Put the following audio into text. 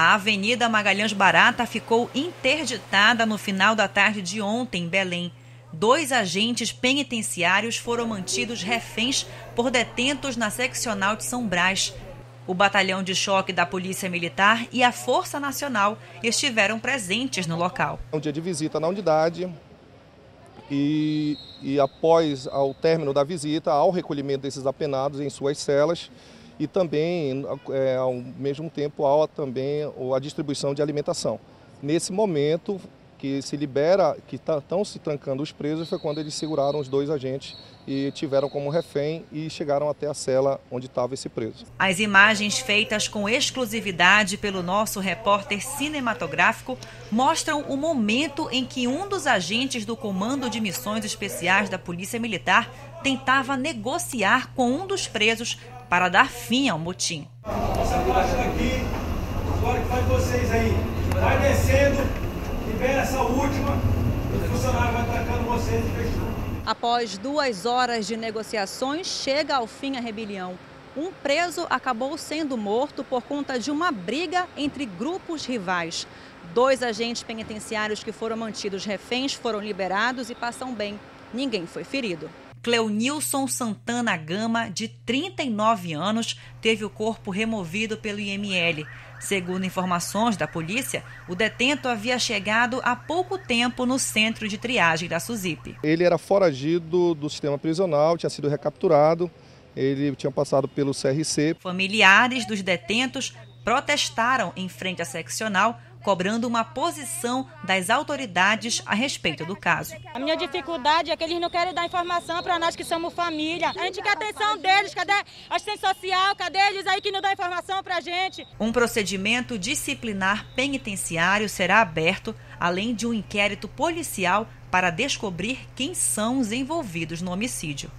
A Avenida Magalhães Barata ficou interditada no final da tarde de ontem em Belém. Dois agentes penitenciários foram mantidos reféns por detentos na seccional de São Brás. O batalhão de choque da Polícia Militar e a Força Nacional estiveram presentes no local. É um dia de visita na unidade e, e após o término da visita, ao recolhimento desses apenados em suas celas e também, é, ao mesmo tempo, há também a distribuição de alimentação. Nesse momento, que se libera, que estão tá, se trancando os presos, foi quando eles seguraram os dois agentes e tiveram como refém e chegaram até a cela onde estava esse preso. As imagens feitas com exclusividade pelo nosso repórter cinematográfico mostram o momento em que um dos agentes do Comando de Missões Especiais da Polícia Militar tentava negociar com um dos presos para dar fim ao motim. Essa parte daqui, agora que faz vocês aí, vai descendo libera essa última, o funcionário vai atacando vocês e fechando. Após duas horas de negociações, chega ao fim a rebelião. Um preso acabou sendo morto por conta de uma briga entre grupos rivais. Dois agentes penitenciários que foram mantidos reféns foram liberados e passam bem. Ninguém foi ferido. Cleonilson Santana Gama, de 39 anos, teve o corpo removido pelo IML. Segundo informações da polícia, o detento havia chegado há pouco tempo no centro de triagem da SUSIP. Ele era foragido do sistema prisional, tinha sido recapturado, ele tinha passado pelo CRC. Familiares dos detentos protestaram em frente à seccional cobrando uma posição das autoridades a respeito do caso. A minha dificuldade é que eles não querem dar informação para nós que somos família. A gente quer atenção deles, cadê a assistência social, cadê eles aí que não dão informação para a gente? Um procedimento disciplinar penitenciário será aberto, além de um inquérito policial para descobrir quem são os envolvidos no homicídio.